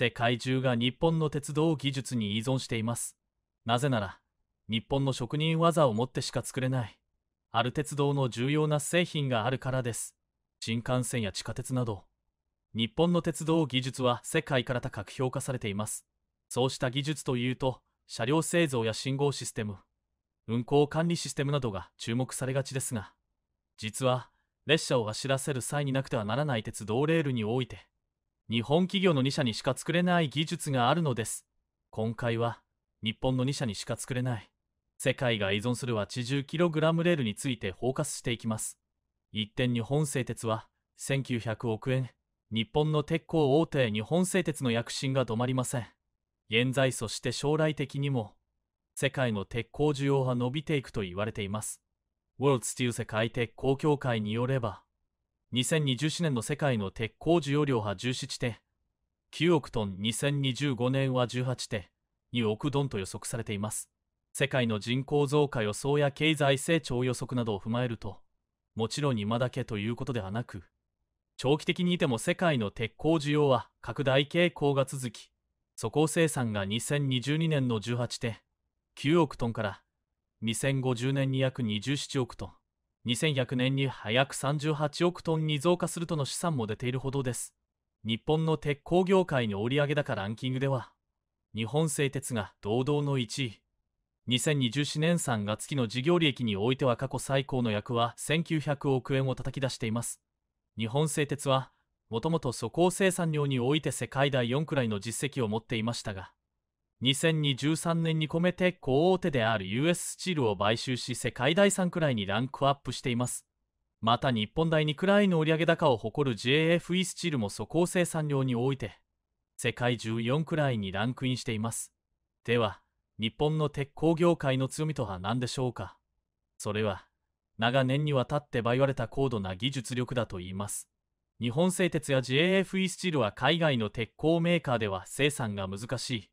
世界中が日本の鉄道技術に依存しています。なぜなら、日本の職人技を持ってしか作れない、ある鉄道の重要な製品があるからです。新幹線や地下鉄など、日本の鉄道技術は世界から高く評価されています。そうした技術というと、車両製造や信号システム、運行管理システムなどが注目されがちですが、実は、列車を走らせる際になくてはならない鉄道レールにおいて、日本企業の2社にしか作れない技術があるのです。今回は、日本の2社にしか作れない、世界が依存するは地重 kg レールについてフォーカスしていきます。一点日本製鉄は、1900億円、日本の鉄鋼大手日本製鉄の躍進が止まりません。現在そして将来的にも、世界の鉄鋼需要は伸びていくと言われています。World Steel 世界鉄鋼協会によれば、2020年の世界の鉄鋼需要量は17点、9億トン、2025年は18点、2億トンと予測されています。世界の人口増加予想や経済成長予測などを踏まえると、もちろん今だけということではなく、長期的にいても世界の鉄鋼需要は拡大傾向が続き、粗鋼生産が2022年の18.9億トンから2050年に約27億トン、2100年に約38億トンに増加するとの試算も出ているほどです。日本の鉄鋼業界の売上高ランキングでは、日本製鉄が堂々の1位。2024年3月期の事業利益においては過去最高の役は1900億円を叩き出しています。日本製鉄はもともと粗鋼生産量において世界第4くらいの実績を持っていましたが、2023年に米鉄鋼大手である US スチールを買収し世界第3くらいにランクアップしています。また日本第2くらいの売上高を誇る JFE スチールも粗鋼生産量において、世界14くらいにランクインしています。では、日本の鉄鋼業界の強みとは何でしょうか？それは、長年にわたって倍われた高度な技術力だと言います。日本製鉄や JFE スチールは海外の鉄鋼メーカーでは生産が難しい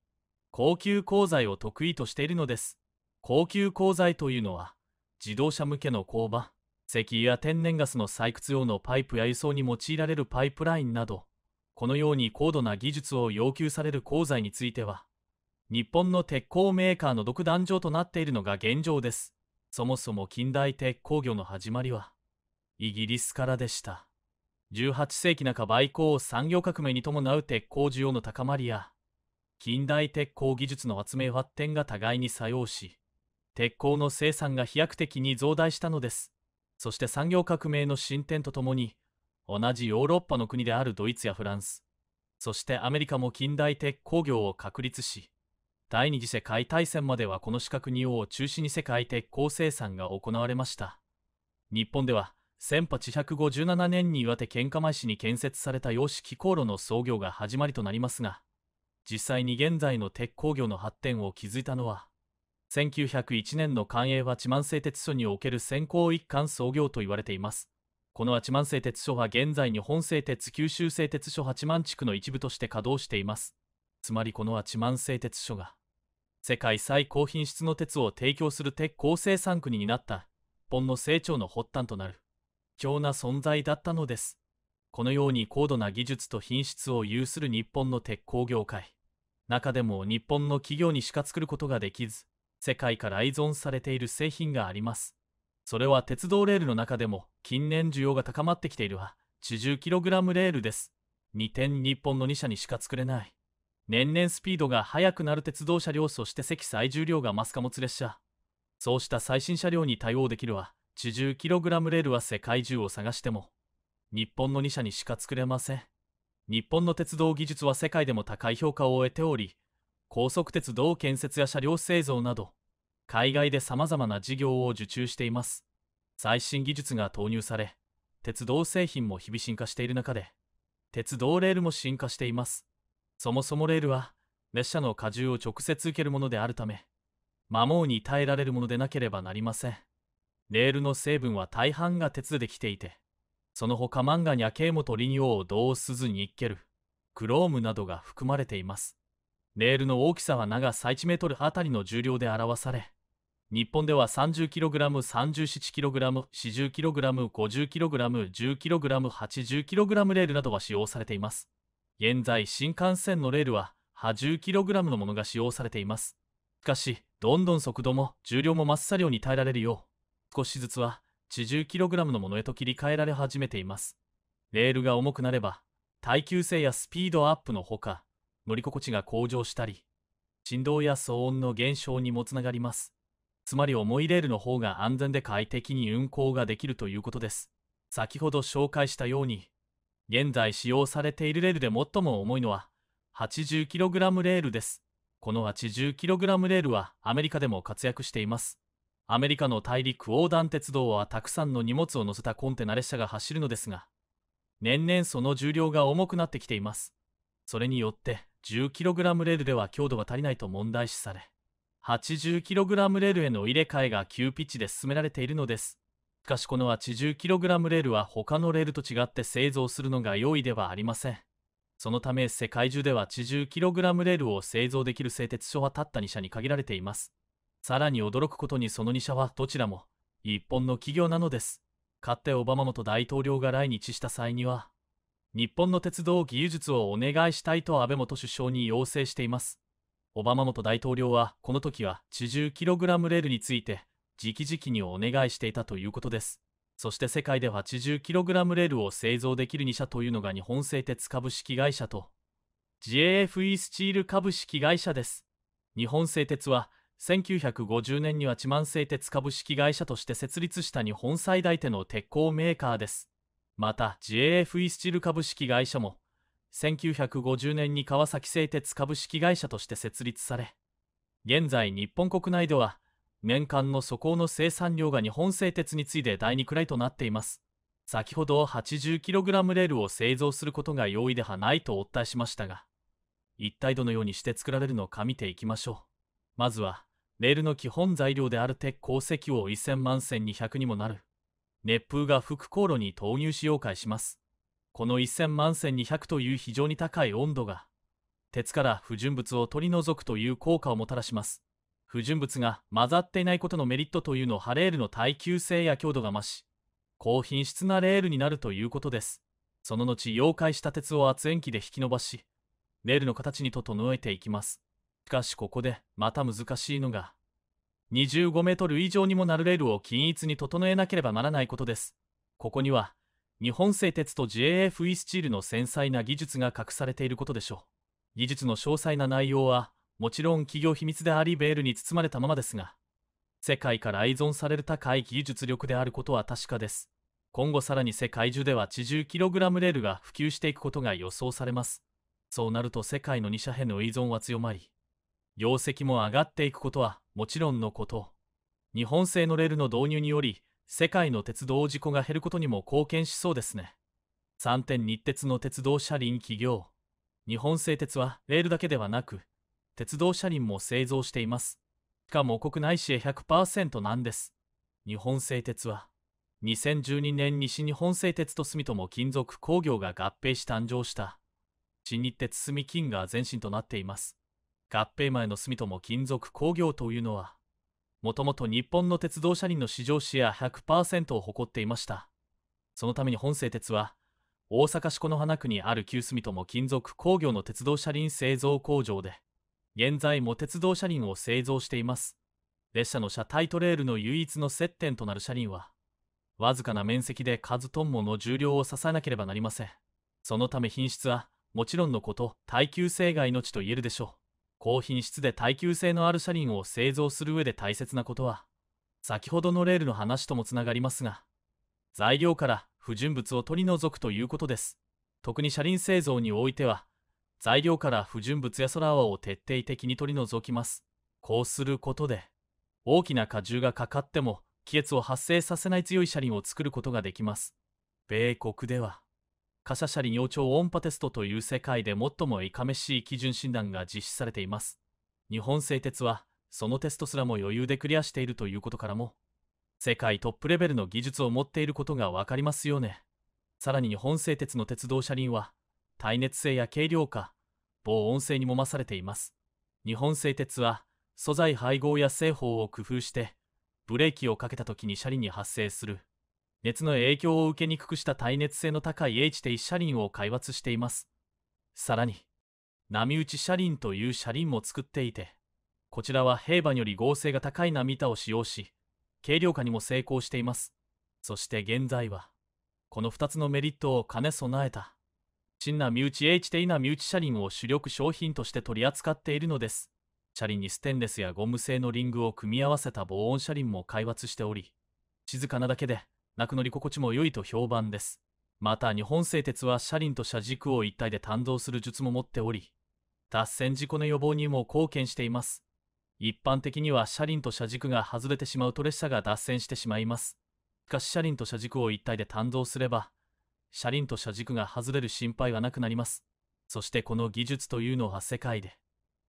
高級鋼材を得意としているのです。高級鋼材というのは自動車向けの工場、石油や天然ガスの採掘用のパイプや輸送に用いられるパイプラインなど、このように高度な技術を要求される鋼材については、日本の鉄鋼メーカーの独壇場となっているのが現状です。そもそも近代鉄鋼業の始まりは、イギリスからでした。18世紀半ば以降産業革命に伴う鉄鋼需要の高まりや、近代鉄鋼技術の発明発展が互いに作用し、鉄鋼の生産が飛躍的に増大したのです。そして産業革命の進展とともに、同じヨーロッパの国であるドイツやフランス、そしてアメリカも近代鉄鋼業を確立し、第二次世界大戦まではこの四角2王を中心に世界鉄鋼生産が行われました。日本では1857年に岩手県釜石に建設された洋式航路の創業が始まりとなりますが、実際に現在の鉄鋼業の発展を築いたのは、1901年の官営八幡製鉄所における先行一貫創業と言われています。この八幡製鉄所は現在日本製鉄九州製鉄所八幡地区の一部として稼働しています。つまりこの八幡製鉄所が、世界最高品質の鉄を提供する鉄鋼生産国になった日本の成長の発端となる。貴重な存在だったのです。このように高度な技術と品質を有する日本の鉄鋼業界。中でも日本の企業にしか作ることができず、世界から依存されている製品があります。それは鉄道レールの中でも近年需要が高まってきているは、地重 kg レールです。2点日本の2社にしか作れない。年々スピードが速くなる鉄道車両そして積載重量が増す貨物列車。そうした最新車両に対応できるは、地重 kg レールは世界中を探しても、日本の2社にしか作れません。日本の鉄道技術は世界でも高い評価を得ており、高速鉄道建設や車両製造など、海外で様々な事業を受注しています。最新技術が投入され、鉄道製品も日々進化している中で、鉄道レールも進化しています。そもそもレールは、列車の荷重を直接受けるものであるため、摩耗に耐えられるものでなければなりません。レールの成分は大半が鉄でできていて、その他マンガニャケイモトリニオウ銅スニッケル、クロームなどが含まれています。レールの大きさは長さ1メートルあたりの重量で表され、日本では 30kg、37kg、40kg、50kg、10kg、80kg レールなどが使用されています。現在新幹線のレールは 80kg のものが使用されています。しかし、どんどん速度も重量もマッサ量に耐えられるよう、少しずつは 80kg のものへと切り替えられ始めています。レールが重くなれば、耐久性やスピードアップのほか、乗り心地が向上したり、振動や騒音の減少にもつながります。つまり重いレールの方が安全で快適に運行ができるということです。先ほど紹介したように、現在使用されているレールで最も重いのは 80kg レールです。この 80kg レールはアメリカでも活躍しています。アメリカの大陸横断鉄道はたくさんの荷物を乗せたコンテナ列車が走るのですが、年々その重量が重くなってきています。それによって 10kg レールでは強度が足りないと問題視され、80kg レールへの入れ替えが急ピッチで進められているのです。しかしこの 80kg レールは他のレールと違って製造するのが容易ではありません。そのため世界中では 80kg レールを製造できる製鉄所はたった2社に限られています。さらに驚くことにその2社はどちらも一本の企業なのです。かつてオバマ元大統領が来日した際には、日本の鉄道技術をお願いしたいと安倍元首相に要請しています。オバマ元大統領はこの時は 80kg レールについて直々にお願いしていたということです。そして世界では 80kg レールを製造できる2社というのが日本製鉄株式会社と JFE スチール株式会社です。日本製鉄は1950年には地満製鉄株式会社として設立した日本最大手の鉄鋼メーカーです。また JFE スチル株式会社も1950年に川崎製鉄株式会社として設立され、現在日本国内では年間の素行の生産量が日本製鉄に次いで第2くらいとなっています。先ほど 80kg レールを製造することが容易ではないとお伝えしましたが、一体どのようにして作られるのか見ていきましょう。まずは、レールの基本材料である鉄鉱石を1000万線200にもなる。熱風が吹く航路に投入しようかいします。この1000万線200という非常に高い温度が、鉄から不純物を取り除くという効果をもたらします。不純物が混ざっていないことのメリットというのはレールの耐久性や強度が増し、高品質なレールになるということです。その後、溶解した鉄を圧延機で引き伸ばし、レールの形に整えていきます。しかしここでまた難しいのが、25メートル以上にもなるレールを均一に整えなければならないことです。ここには、日本製鉄と JFE スチールの繊細な技術が隠されていることでしょう。技術の詳細な内容はもちろん企業秘密でありベールに包まれたままですが、世界から依存される高い技術力であることは確かです。今後さらに世界中では地重 kg レールが普及していくことが予想されます。そうなると世界の2社への依存は強まり、業績も上がっていくことはもちろんのこと、日本製のレールの導入により、世界の鉄道事故が減ることにも貢献しそうですね。3点日鉄の鉄道車輪企業。日本製鉄はレールだけではなく、鉄道車輪も製造しています。しかも国内シェ100%なんです。日本製鉄は、2012年西日本製鉄と住友金属工業が合併し誕生した、新日鉄住金が前身となっています。合併前の住友金属工業というのは、もともと日本の鉄道車輪の市場シェア100%を誇っていました。そのために本製鉄は、大阪市此花区にある旧住友金属工業の鉄道車輪製造工場で、現在も鉄道車輪を製造しています。列車の車体トレールの唯一の接点となる車輪は、わずかな面積で数トンもの重量を支えなければなりません。そのため品質は、もちろんのこと、耐久性が命と言えるでしょう。高品質で耐久性のある車輪を製造する上で大切なことは、先ほどのレールの話ともつながりますが、材料から不純物を取り除くということです。特に車輪製造においては、材料から不純物や空泡を徹底的に取り除きます。こうすることで、大きな荷重がかかっても、気圧を発生させない強い車輪を作ることができます。米国では、貨車車輪幼鳥音波テストという世界で最もいかめしい基準診断が実施されています。日本製鉄は、そのテストすらも余裕でクリアしているということからも、世界トップレベルの技術を持っていることがわかりますよね。さらに日本製鉄の鉄道車輪は、耐熱性や軽量化、防音性にも増されています。日本製鉄は、素材配合や製法を工夫して、ブレーキをかけた時に車輪に発生する、熱の影響を受けにくくした耐熱性の高い H 1車輪を開発しています。さらに、波打ち車輪という車輪も作っていて、こちらは平馬より合成が高い波板を使用し、軽量化にも成功しています。そして現在は、この2つのメリットを兼ね備えた、真な身内 H 的な身内車輪を主力商品として取り扱っているのです。車輪にステンレスやゴム製のリングを組み合わせた防音車輪も開発しており、静かなだけで、泣く乗り心地も良いと評判です。また日本製鉄は車輪と車軸を一体で担当する術も持っており、脱線事故の予防にも貢献しています。一般的には車輪と車軸が外れてしまうと列車が脱線してしまいます。しかし車輪と車軸を一体で担当すれば、車輪と車軸が外れる心配はなくなります。そしてこの技術というのは世界で、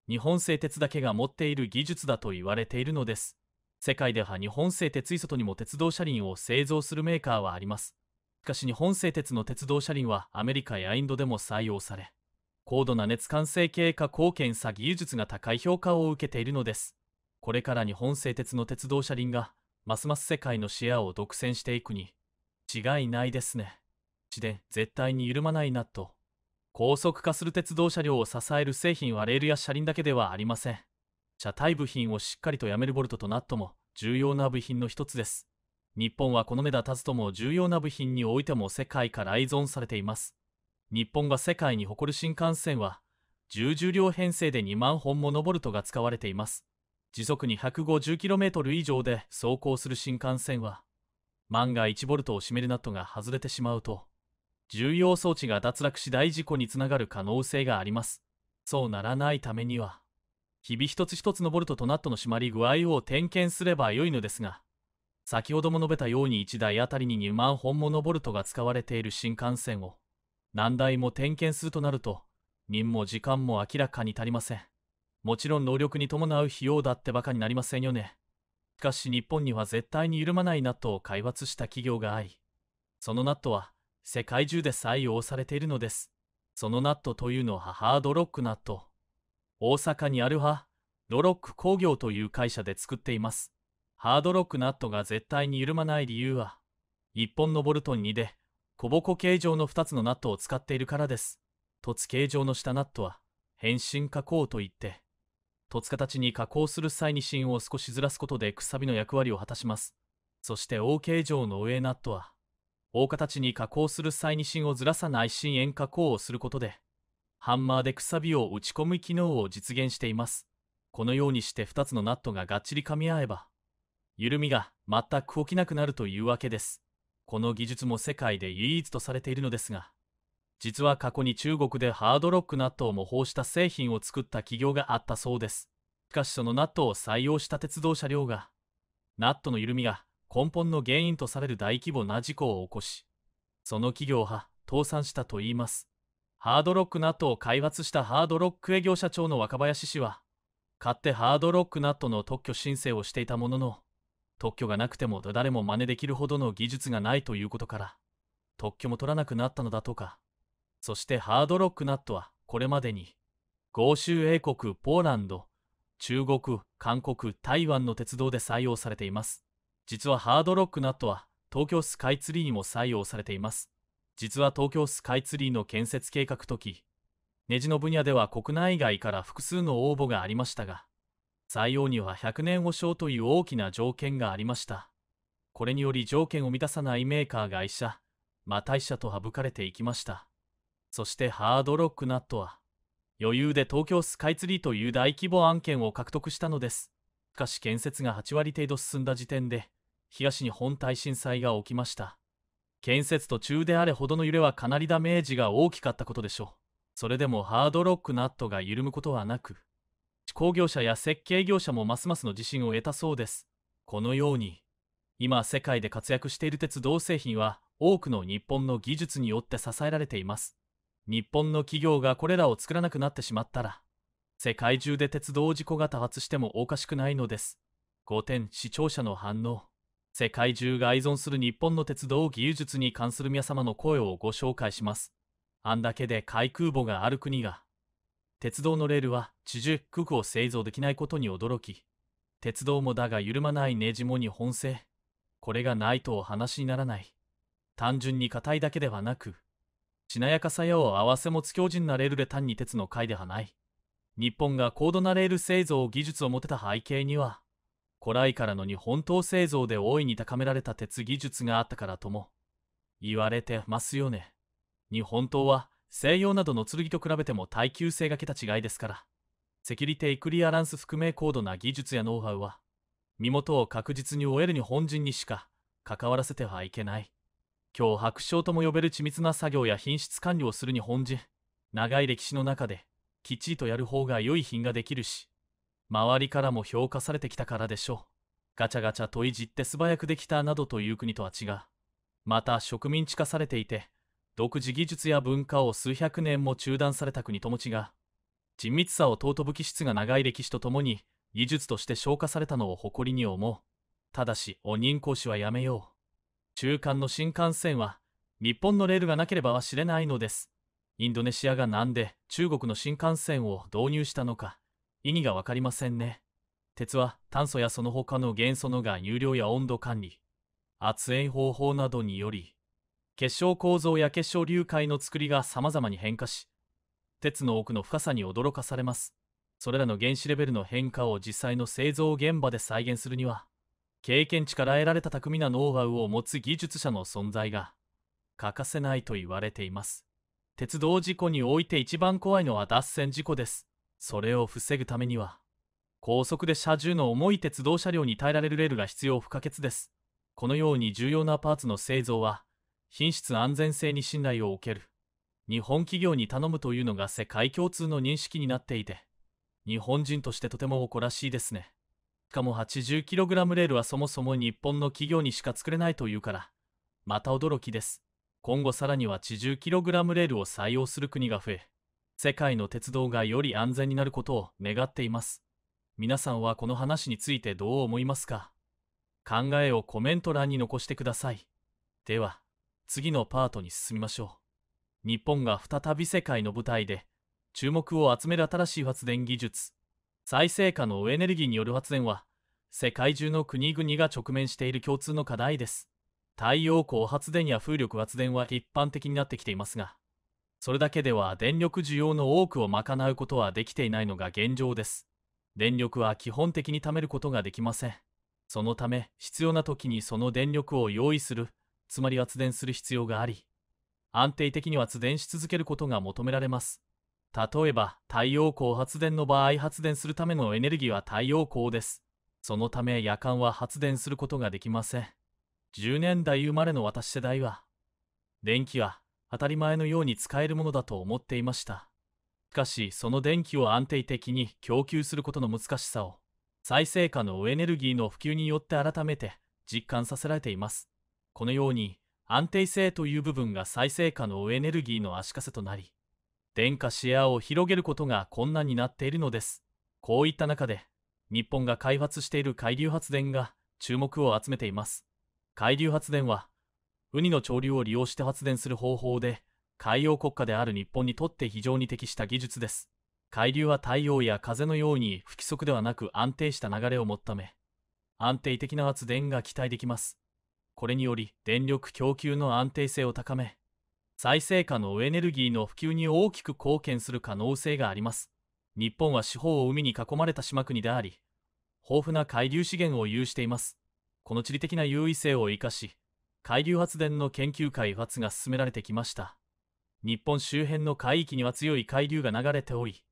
日本製鉄だけが持っている技術だと言われているのです。世界では日本製鉄イソトにも鉄道車輪を製造するメーカーはあります。しかし日本製鉄の鉄道車輪はアメリカやインドでも採用され、高度な熱管制経過貢献差技術が高い評価を受けているのです。これから日本製鉄の鉄道車輪がますます世界のシェアを独占していくに違いないですね。地で絶対に緩まないなと。高速化する鉄道車両を支える製品はレールや車輪だけではありません。車体部品をしっかりとやめるボルトとナットも重要な部品の一つです。日本はこの目立たずとも重要な部品においても世界から依存されています。日本が世界に誇る新幹線は、重重量編成で2万本ものボルトが使われています。時速 250km 以上で走行する新幹線は、万が一ボルトを締めるナットが外れてしまうと、重要装置が脱落し大事故につながる可能性があります。そうならないためには、日々一つ一つのボルトとナットの締まり具合を点検すればよいのですが、先ほども述べたように1台あたりに2万本ものボルトが使われている新幹線を何台も点検するとなると、任も時間も明らかに足りません。もちろん能力に伴う費用だってばかになりませんよね。しかし日本には絶対に緩まないナットを開発した企業があり、そのナットは世界中で採用されているのです。そのナットというのはハードロックナット。大阪にあるハドロック工業という会社で作っています。ハードロックナットが絶対に緩まない理由は、1本のボルトン2で、小ボコ形状の2つのナットを使っているからです。凸形状の下ナットは、変身加工といって、凸形に加工する際に芯を少しずらすことでくさびの役割を果たします。そして O 形状の上ナットは、大形に加工する際に芯をずらさない芯円加工をすることで、ハンマーでくさびを打ち込む機能を実現しています。このようにして2つのナットががっちり噛み合えば、緩みが全く起きなくなるというわけです。この技術も世界で唯一とされているのですが、実は過去に中国でハードロックナットを模倣した製品を作った企業があったそうです。しかしそのナットを採用した鉄道車両が、ナットの緩みが根本の原因とされる大規模な事故を起こし、その企業は倒産したといいます。ハードロックナットを開発したハードロック営業社長の若林氏は、買ってハードロックナットの特許申請をしていたものの、特許がなくても誰も真似できるほどの技術がないということから、特許も取らなくなったのだとか。そしてハードロックナットはこれまでに、豪州英国、ポーランド、中国、韓国、台湾の鉄道で採用されています。実はハードロックナットは東京スカイツリーにも採用されています。実は東京スカイツリーの建設計画時、ネジの分野では国内外から複数の応募がありましたが、採用には100年保証という大きな条件がありました。これにより条件を満たさないメーカーが医者、また医者と省かれていきました。そしてハードロックナットは、余裕で東京スカイツリーという大規模案件を獲得したのです。しかし建設が8割程度進んだ時点で、東日本大震災が起きました。建設途中であれほどの揺れはかなりダメージが大きかったことでしょう。それでもハードロックナットが緩むことはなく、工業者や設計業者もますますの自信を得たそうです。このように、今世界で活躍している鉄道製品は多くの日本の技術によって支えられています。日本の企業がこれらを作らなくなってしまったら、世界中で鉄道事故が多発してもおかしくないのです。5点視聴者の反応。世界中が依存する日本の鉄道技術に関する皆様の声をご紹介します。あんだけで海空母がある国が、鉄道のレールは地樹空を製造できないことに驚き、鉄道もだが緩まないネジもに本性。これがないとお話にならない。単純に硬いだけではなく、しなやかさやを合わせ持つ強靭なレールで単に鉄の回ではない。日本が高度なレール製造技術を持てた背景には、古来からの日本刀製造で大いに高められた鉄技術があったからとも言われてますよね。日本刀は西洋などの剣と比べても耐久性が桁違いですから、セキュリティクリアランス含め高度な技術やノウハウは、身元を確実に終える日本人にしか関わらせてはいけない。今日白章とも呼べる緻密な作業や品質管理をする日本人、長い歴史の中できっちりとやる方が良い品ができるし、周りからも評価されてきたからでしょう。ガチャガチャ問いじって素早くできたなどという国とは違う。また植民地化されていて、独自技術や文化を数百年も中断された国とも違う。緻密さを尊ぶ気質が長い歴史とともに技術として消化されたのを誇りに思う。ただし、お人講師はやめよう。中間の新幹線は、日本のレールがなければは知れないのです。インドネシアがなんで中国の新幹線を導入したのか、意味がわかりませんね。鉄は炭素やその他の元素のが入量や温度管理、圧煙方法などにより、結晶構造や結晶流解の作りが様々に変化し、鉄の奥の深さに驚かされます。それらの原子レベルの変化を実際の製造現場で再現するには、経験値から得られた巧みなノウハウを持つ技術者の存在が欠かせないと言われています。鉄道事故において一番怖いのは脱線事故です。それを防ぐためには、高速で車重の重い鉄道車両に耐えられるレールが必要不可欠です。このように重要なパーツの製造は、品質安全性に信頼を受ける。日本企業に頼むというのが世界共通の認識になっていて、日本人としてとても誇らしいですね。しかも 80kg レールはそもそも日本の企業にしか作れないというから、また驚きです。今後さらには 80kg レールを採用する国が増え、世界の鉄道がより安全になることを願っています。皆さんはこの話についてどう思いますか？考えをコメント欄に残してください。では、次のパートに進みましょう。日本が再び世界の舞台で注目を集める新しい発電技術、再生可能エネルギーによる発電は世界中の国々が直面している共通の課題です。太陽光発電や風力発電は一般的になってきていますが、それだけでは電力需要の多くを賄うことはできていないのが現状です。電力は基本的に貯めることができません。そのため必要な時にその電力を用意する、つまり発電する必要があり、安定的に発電し続けることが求められます。例えば、太陽光発電の場合発電するためのエネルギーは太陽光です。そのため夜間は発電することができません。10年代生まれの私世代は、電気は当たり前のように使えるものだと思っていました。しかし、その電気を安定的に供給することの難しさを、再生可能エネルギーの普及によって改めて実感させられています。このように、安定性という部分が再生可能エネルギーの足かせとなり、電化シェアを広げることが困難になっているのです。こういった中で、日本が開発している海流発電が注目を集めています。海流発電は、ウニの潮流を利用して発電する方法で、海洋国家である日本にとって非常に適した技術です。海流は太陽や風のように不規則ではなく安定した流れを持っため、安定的な発電が期待できます。これにより電力供給の安定性を高め、再生可能エネルギーの普及に大きく貢献する可能性があります。日本は四方を海に囲まれた島国であり、豊富な海流資源を有しています。この地理的な優位性を生かし、海流発電の研究開発が進められてきました。日本周辺の海域には強い海流が流れており、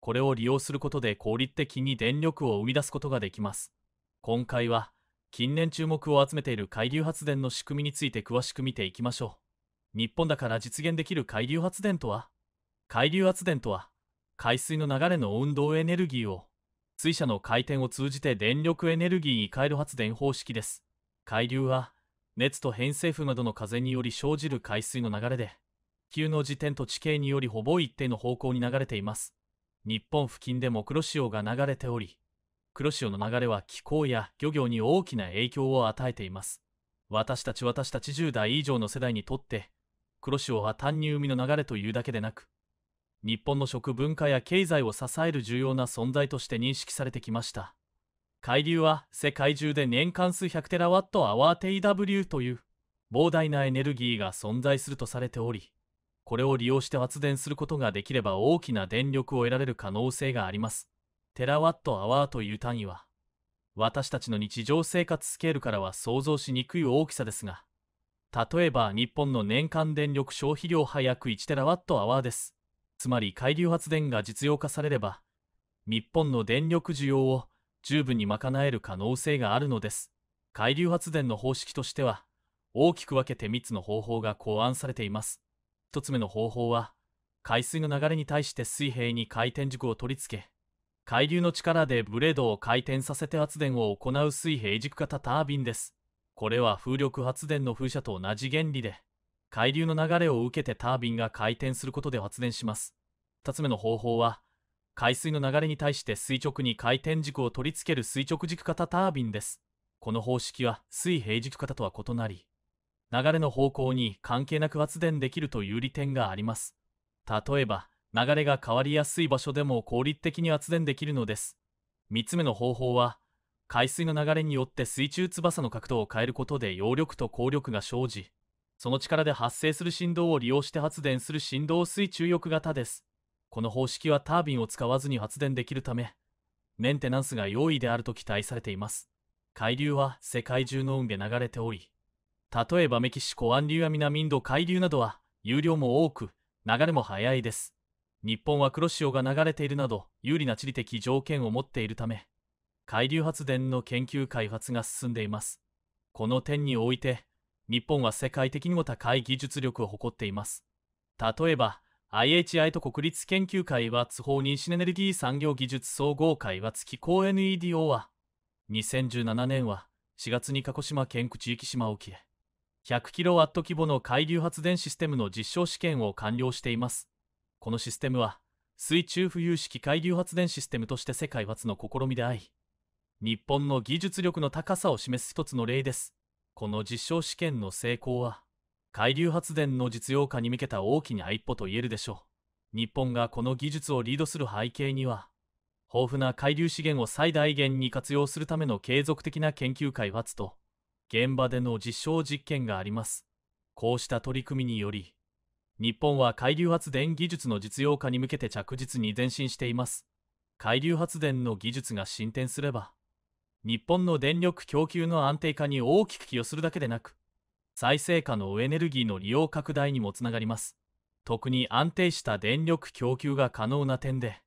これを利用することで効率的に電力を生み出すことができます。今回は、近年注目を集めている海流発電の仕組みについて詳しく見ていきましょう。日本だから実現できる海流発電とは？海流発電とは、海水の流れの運動エネルギーを、水車の回転を通じて電力エネルギーに変える発電方式です。海流は、熱と偏西風などの風により生じる海水の流れで、地球の時点と地形によりほぼ一定の方向に流れています。日本付近でも黒潮が流れており、黒潮の流れは気候や漁業に大きな影響を与えています。私たち私たち10代以上の世代にとって、黒潮は単に海の流れというだけでなく、日本の食文化や経済を支える重要な存在として認識されてきました。海流は世界中で年間数百テラワットアワー TW という膨大なエネルギーが存在するとされており、これを利用して発電することができれば大きな電力を得られる可能性があります。テラワットアワーという単位は、私たちの日常生活スケールからは想像しにくい大きさですが、例えば日本の年間電力消費量は約1テラワットアワーです。つまり海流発電が実用化されれば、日本の電力需要を十分に賄える可能性があるのです。海流発電の方式としては、大きく分けて3つの方法が考案されています。1つ目の方法は、海水の流れに対して水平に回転軸を取り付け、海流の力でブレードを回転させて発電を行う水平軸型タービンです。これは風力発電の風車と同じ原理で、海流の流れを受けてタービンが回転することで発電します。2つ目の方法は、海水の流れに対して垂直に回転軸を取り付ける垂直軸型タービンです。この方式は水平軸型とは異なり、流れの方向に関係なく発電できるという利点があります。例えば、流れが変わりやすい場所でも効率的に発電できるのです。3つ目の方法は、海水の流れによって水中翼の角度を変えることで揚力と効力が生じ、その力で発生する振動を利用して発電する振動水中翼型です。この方式はタービンを使わずに発電できるため、メンテナンスが容易であると期待されています。海流は世界中の運で流れており、例えばメキシコ湾流や南インド海流などは有料も多く、流れも速いです。日本は黒潮が流れているなど有利な地理的条件を持っているため、海流発電の研究開発が進んでいます。この点において、日本は世界的にも高い技術力を誇っています。例えば、IHI と国立研究会は津放妊娠エネルギー産業技術総合開発機構 NEDO は、2017年は4月に鹿児島県口行島沖で、100kW 規模の海流発電システムの実証試験を完了しています。このシステムは、水中浮遊式海流発電システムとして世界初の試みであり、日本の技術力の高さを示す一つの例です。この実証試験の成功は、海流発電の実用化に向けた大きな一歩と言えるでしょう。日本がこの技術をリードする背景には、豊富な海流資源を最大限に活用するための継続的な研究開発と、現場での実証実験があります。こうした取り組みにより、日本は海流発電技術の実用化に向けて着実に前進しています。海流発電の技術が進展すれば、日本の電力供給の安定化に大きく寄与するだけでなく、再生可能エネルギーの利用拡大にもつながります。特に安定した電力供給が可能な点で、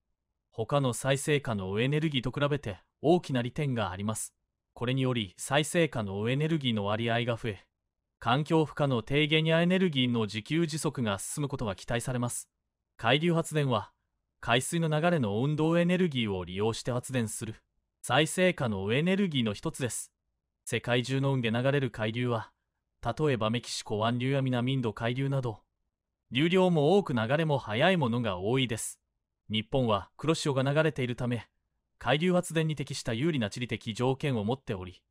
他の再生可能エネルギーと比べて大きな利点があります。これにより再生可能エネルギーの割合が増え、環境負荷の低減やエネルギーの自給自足が進むことが期待されます。海流発電は、海水の流れの運動エネルギーを利用して発電する再生可能エネルギーの一つです。世界中の運で流れる海流は、例えばメキシコ湾流や南インド海流など、流量も多く流れも速いものが多いです。日本は黒潮が流れているため、海流発電に適した有利な地理的条件を持っており、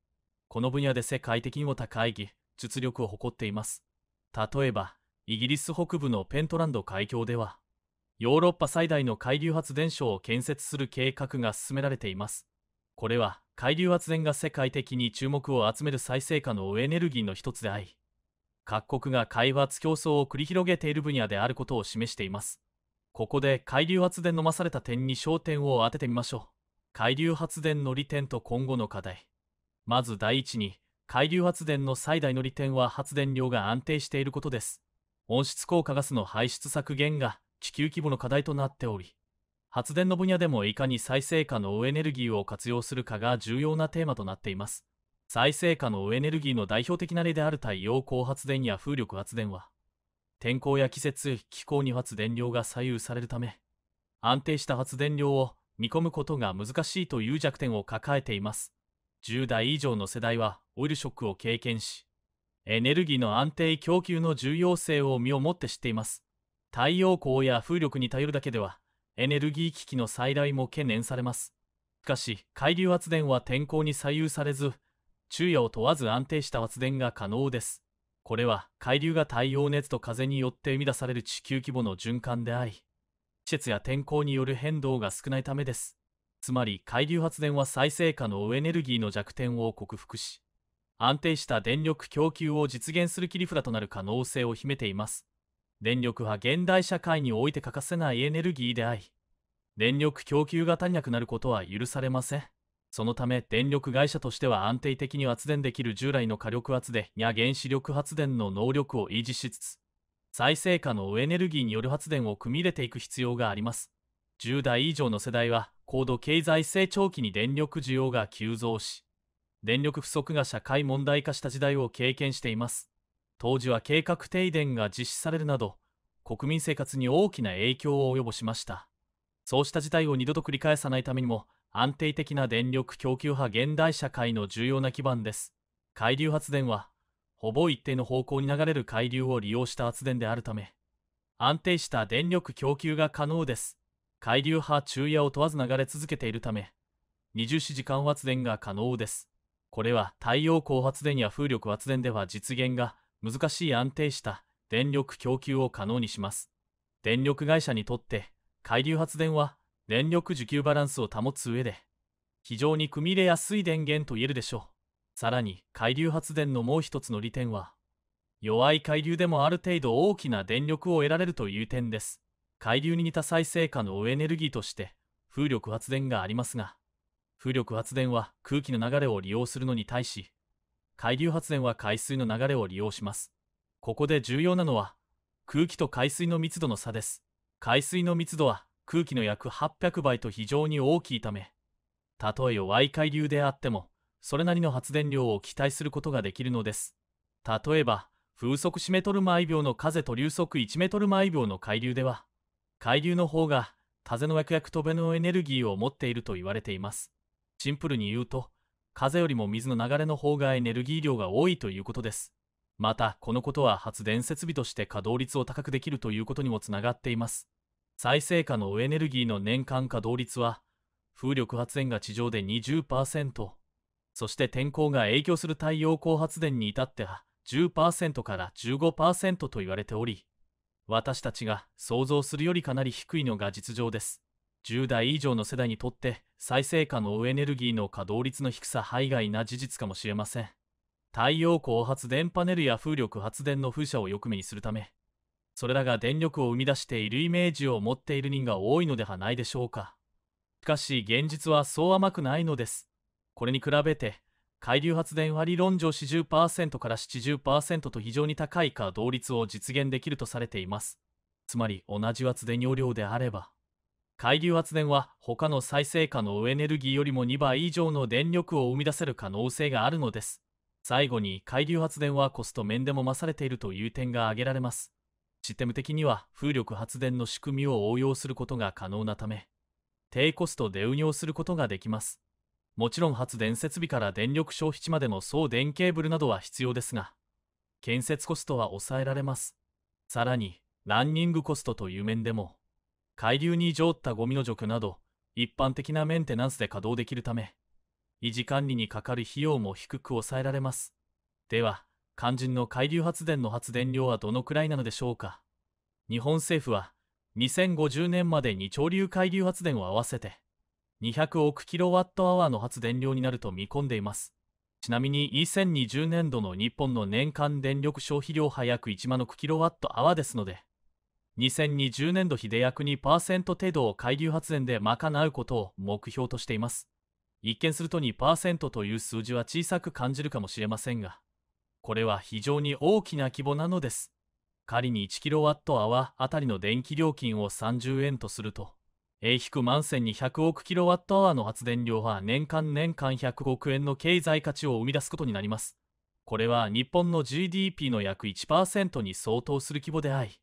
この分野で世界的にも高い技術力を誇っています。例えば、イギリス北部のペントランド海峡では、ヨーロッパ最大の海流発電所を建設する計画が進められています。これは海流発電が世界的に注目を集める再生可能エネルギーの一つであり、各国が開発競争を繰り広げている分野であることを示しています。ここで海流発電の増された点に焦点を当ててみましょう。海流発電の利点と今後の課題。まず第一に、海流発電の最大の利点は発電量が安定していることです。温室効果ガスの排出削減が地球規模の課題となっており、発電の分野でもいかに再生可能エネルギーを活用するかが重要なテーマとなっています。再生可能エネルギーの代表的な例である太陽光発電や風力発電は、天候や季節、気候に発電量が左右されるため、安定した発電量を見込むことが難しいという弱点を抱えています。10代以上の世代はオイルショックを経験し、エネルギーの安定供給の重要性を身をもって知っています。太陽光や風力に頼るだけではエネルギー危機の再来も懸念されます。しかし、海流発電は天候に左右されず、昼夜を問わず安定した発電が可能です。これは海流が太陽熱と風によって生み出される地球規模の循環であり、季節や天候による変動が少ないためです。つまり海流発電は再生可能エネルギーの弱点を克服し、安定した電力供給を実現する切り札となる可能性を秘めています。電力は現代社会において欠かせないエネルギーであり、電力供給が足りなくなることは許されません。そのため電力会社としては安定的に発電できる従来の火力発電や原子力発電の能力を維持しつつ、再生可能エネルギーによる発電を組み入れていく必要があります。10代以上の世代は高度経済成長期に電力需要が急増し、電力不足が社会問題化した時代を経験しています。当時は計画停電が実施されるなど、国民生活に大きな影響を及ぼしました。そうした事態を二度と繰り返さないためにも、安定的な電力供給派現代社会の重要な基盤です。海流発電は、ほぼ一定の方向に流れる海流を利用した発電であるため、安定した電力供給が可能です。海流派昼夜を問わず流れ続けているため、24時間発電が可能です。これは太陽光発電や風力発電では実現が難しい安定した電力供給を可能にします。電力会社にとって海流発電は電力需給バランスを保つ上で非常に組み入れやすい電源と言えるでしょう。さらに海流発電のもう一つの利点は弱い海流でもある程度大きな電力を得られるという点です。海流に似た再生可能エネルギーとして風力発電がありますが、風力発電は空気の流れを利用するのに対し、海流発電は海水の流れを利用します。ここで重要なのは、空気と海水の密度の差です。海水の密度は空気の約800倍と非常に大きいため、たとえ弱い海流であっても、それなりの発電量を期待することができるのです。例えば、風速1メートル毎秒の風と流速1メートル毎秒の海流では、海流の方が風の役役飛べのエネルギーを持っていると言われています。シンプルに言うと、風よりも水の流れの方がエネルギー量が多いということです。また、このことは発電設備として稼働率を高くできるということにもつながっています。再生可能エネルギーの年間稼働率は、風力発電が地上で20%、そして天候が影響する太陽光発電に至っては10%から15%と言われており、私たちが想像するよりかなり低いのが実情です。10代以上の世代にとって再生可能エネルギーの稼働率の低さ排外な事実かもしれません。太陽光発電パネルや風力発電の風車をよく目にするため、それらが電力を生み出しているイメージを持っている人が多いのではないでしょうか。しかし現実はそう甘くないのです。これに比べて、海流発電は理論上40%から70%と非常に高い稼働率を実現できるとされています。つまり同じ発電容量であれば、海流発電は他の再生可能エネルギーよりも2倍以上の電力を生み出せる可能性があるのです。最後に海流発電はコスト面でも増されているという点が挙げられます。システム的には風力発電の仕組みを応用することが可能なため、低コストで運用することができます。もちろん発電設備から電力消費地までの送電ケーブルなどは必要ですが、建設コストは抑えられます。さらに、ランニングコストという面でも、海流に上ったゴミの除去など、一般的なメンテナンスで稼働できるため、維持管理にかかる費用も低く抑えられます。では、肝心の海流発電の発電量はどのくらいなのでしょうか。日本政府は、2050年までに潮流海流発電を合わせて、200億キロワットアワーの発電量になると見込んでいます。ちなみに2020年度の日本の年間電力消費量は約1万億キロワットアワーですので、2020年度比で約2%程度を海流発電で賄うことを目標としています。一見すると2%という数字は小さく感じるかもしれませんが、これは非常に大きな規模なのです。仮に 1kWh あたりの電気料金を30円とすると、A- 万線に100億 kWh の発電量は年間年間100億円の経済価値を生み出すことになります。これは日本の GDP の約1%に相当する規模であり、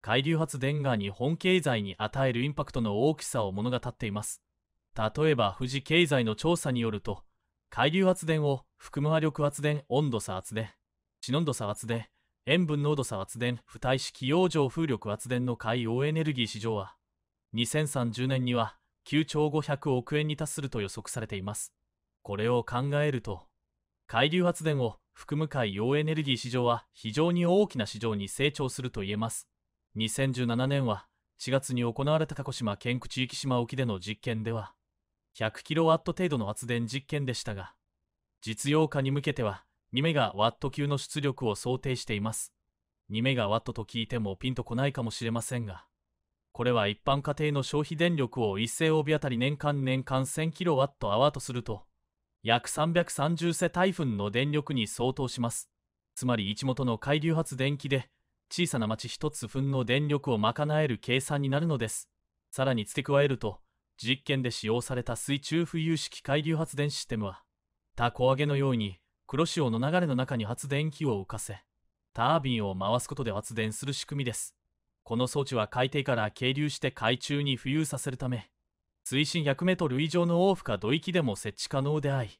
海流発電が日本経済に与えるインパクトの大きさを物語っています。例えば富士経済の調査によると、海流発電を含む波力発電、温度差発電、地温度差発電、塩分濃度差発電、浮体式洋上風力発電の海洋エネルギー市場は、2030年には9兆500億円に達すると予測されています。これを考えると、海流発電を含む海洋エネルギー市場は非常に大きな市場に成長すると言えます。2017年は4月に行われた鹿児島県口行島沖での実験では 100kW 程度の発電実験でしたが実用化に向けては2メガワット級の出力を想定しています2メガワットと聞いてもピンとこないかもしれませんが、これは一般家庭の消費電力を一世帯当たり年間年間1000キロワットアワーとすると、約330世帯分の電力に相当します。つまり一元の海流発電機で小さな町一つ分の電力を賄える計算になるのです。さらに付け加えると、実験で使用された水中浮遊式海流発電システムは、タコ揚げのように黒潮の流れの中に発電機を浮かせ、タービンを回すことで発電する仕組みです。この装置は海底から係留して海中に浮遊させるため、水深100メートル以上の大深土域でも設置可能であり、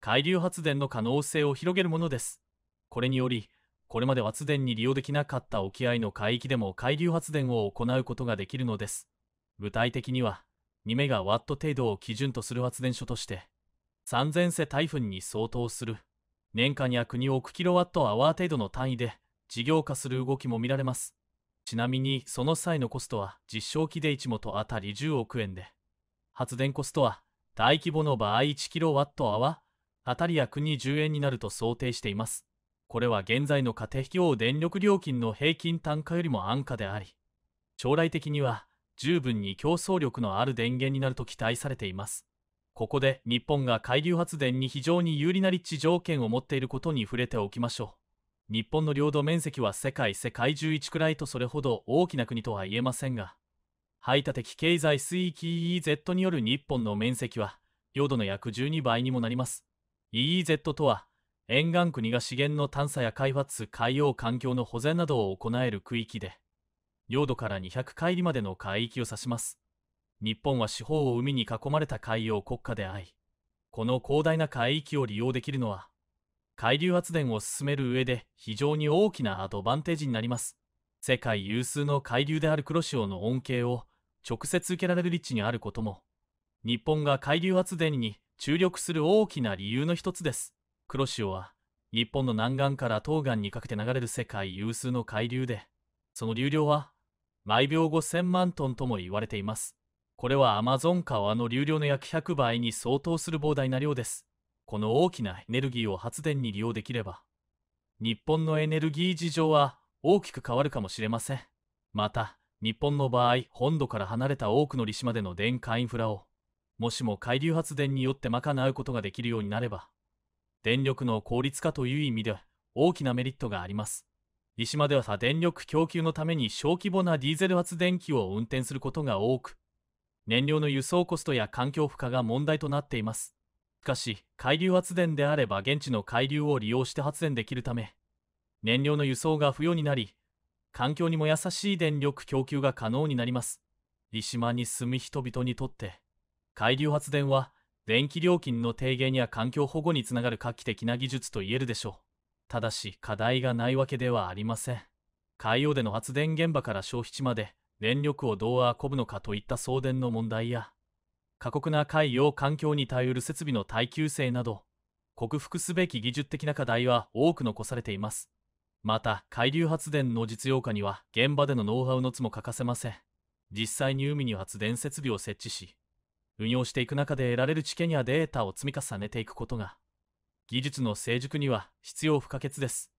海流発電の可能性を広げるものです。これにより、これまで発電に利用できなかった沖合の海域でも海流発電を行うことができるのです。具体的には、2メガワット程度を基準とする発電所として、3000世帯分に相当する、年間約2億キロワットアワー程度の単位で事業化する動きも見られます。ちなみに、その際のコストは実証機で1元あたり10億円で、発電コストは大規模の場合1キロワットアワーあたり約20円になると想定しています。これは現在の家庭費用電力料金の平均単価よりも安価であり、将来的には十分に競争力のある電源になると期待されています。ここで日本が海流発電に非常に有利な立地条件を持っていることに触れておきましょう。日本の領土面積は世界世界中一くらいとそれほど大きな国とは言えませんが、排他的経済水域 EEZ による日本の面積は領土の約12倍にもなります。EEZ とは沿岸国が資源の探査や開発、海洋環境の保全などを行える区域で、領土から200海里までの海域を指します。日本は四方を海に囲まれた海洋国家であり、この広大な海域を利用できるのは、海流発電を進める上で非常に大きなアドバンテージになります。世界有数の海流である黒潮の恩恵を直接受けられる立地にあることも、日本が海流発電に注力する大きな理由の一つです。黒潮は日本の南岸から東岸にかけて流れる世界有数の海流で、その流量は毎秒5000万トンとも言われています。これはアマゾン川の流量の約100倍に相当する膨大な量です。この大きなエネルギーを発電に利用できれば、日本のエネルギー事情は大きく変わるかもしれません。また、日本の場合、本土から離れた多くの利島での電化インフラを、もしも海流発電によって賄うことができるようになれば、電力の効率化という意味で大きなメリットがあります。利島では電力供給のために小規模なディーゼル発電機を運転することが多く、燃料の輸送コストや環境負荷が問題となっています。しかし、海流発電であれば現地の海流を利用して発電できるため、燃料の輸送が不要になり、環境にも優しい電力供給が可能になります。利島に住む人々にとって、海流発電は電気料金の低減や環境保護につながる画期的な技術と言えるでしょう。ただし、課題がないわけではありません。海洋での発電現場から消費地まで電力をどう運ぶのかといった送電の問題や、過酷な海洋環境に耐える設備の耐久性など、克服すべき技術的な課題は多く残されています。また、海流発電の実用化には現場でのノウハウのつも欠かせません。実際に海に発電設備を設置し、運用していく中で得られる知見やデータを積み重ねていくことが、技術の成熟には必要不可欠です。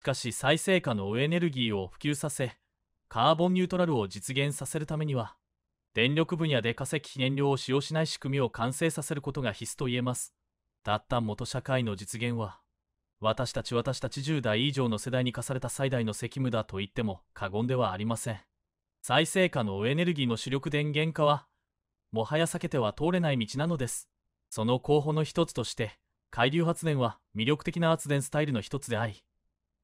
しかし再生可能エネルギーを普及させ、カーボンニュートラルを実現させるためには、電力分野で化石燃料を使用しない仕組みを完成させることが必須と言えます。たった元社会の実現は、私たち私たち10代以上の世代に課された最大の責務だと言っても過言ではありません。再生可能エネルギーの主力電源化は、もはや避けては通れない道なのです。その候補の一つとして、海流発電は魅力的な発電スタイルの一つであり、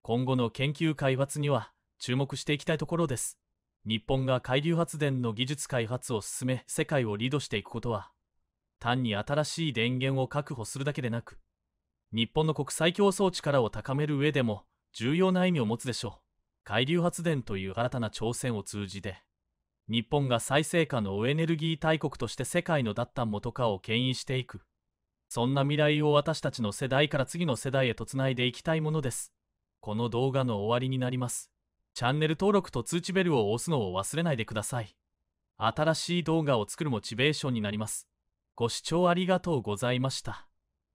今後の研究開発には注目していきたいところです。日本が海流発電の技術開発を進め、世界をリードしていくことは、単に新しい電源を確保するだけでなく、日本の国際競争力を高める上でも重要な意味を持つでしょう。海流発電という新たな挑戦を通じて、日本が再生可能エネルギー大国として世界の脱炭元化を牽引していく。そんな未来を私たちの世代から次の世代へとつないでいきたいものです。この動画の終わりになります。チャンネル登録と通知ベルを押すのを忘れないでください。新しい動画を作るモチベーションになります。ご視聴ありがとうございました。